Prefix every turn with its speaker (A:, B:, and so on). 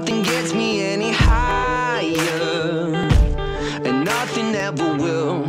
A: nothing gets me any higher, and nothing ever will.